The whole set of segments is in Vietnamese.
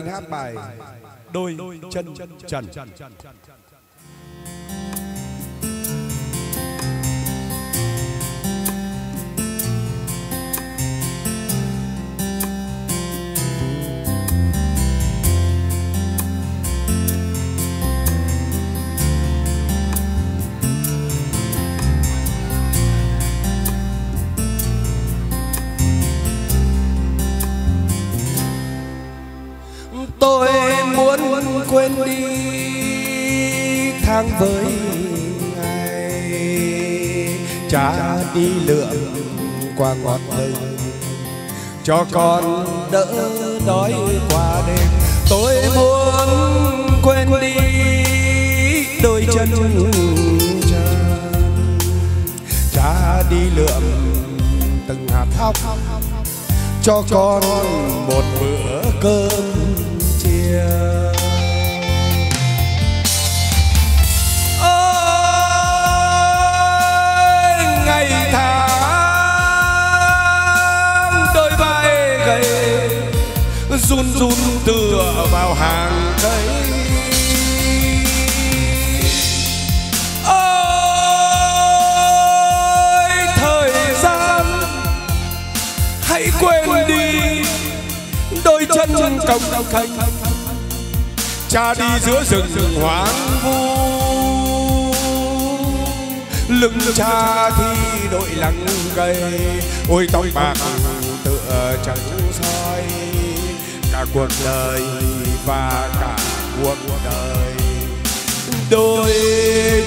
xin hát bài đôi chân trần. Quên đi tháng với ngày. Cha đi lượm qua ngọt rừng cho con đỡ đói qua đêm. Tôi muốn quên đi đôi chân cha. Cha đi lượm từng hạt thóc, cho con một bữa cơm chiều run run tựa vào hàng cây. Ôi, thời gian, hãy quên đi đôi chân còng cành cha đi giữa rừng hoang vu. Lưng cha thì đội lăng gầy, ôi, tóc bạc tựa trắng soi cả cuộc đời và cả cuộc đời. Đôi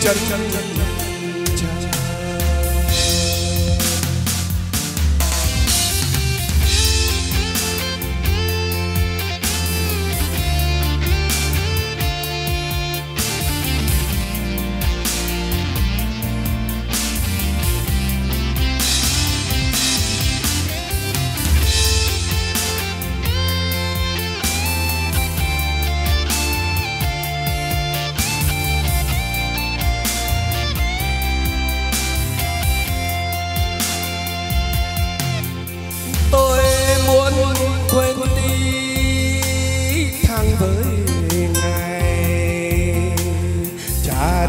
chân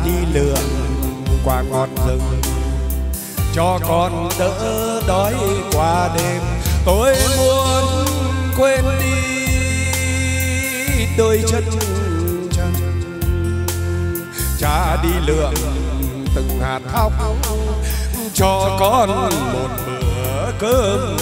đi lượm qua ngọn rừng. Cho con đỡ đói qua đêm, tôi muốn quên đi đôi chân trần. Cha đi lượm từng hạt thóc, cho con một bữa cơm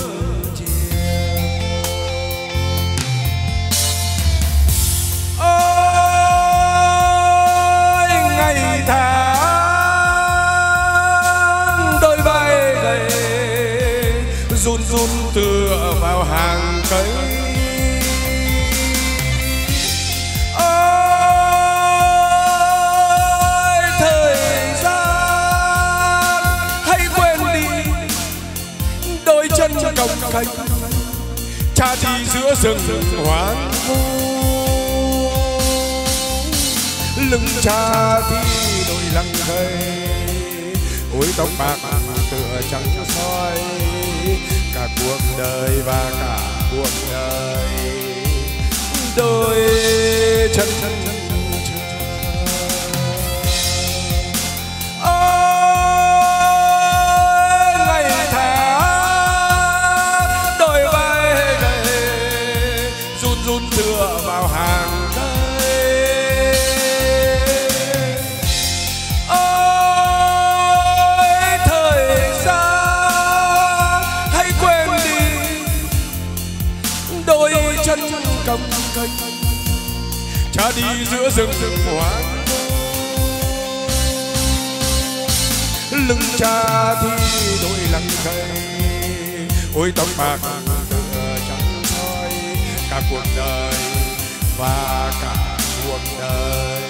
run run tựa vào hàng cây. Ôi, thời gian, hãy quên đi đôi chân còng cành cha đi giữa rừng hoang vu. Lưng cha thì đôi lăng cây ôi, tóc bạc tựa trắng soi cả cuộc đời và cả cuộc đời. Đôi chân chân chân còng kênh cha đi giữa rừng hoang. Lưng cha thì đôi lăng cây, ôi tóc bạc tựa trắng soi cả cuộc đời và cả cuộc đời.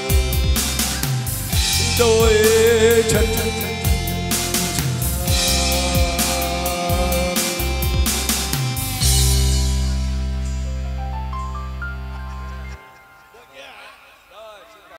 Đôi